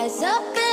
rise up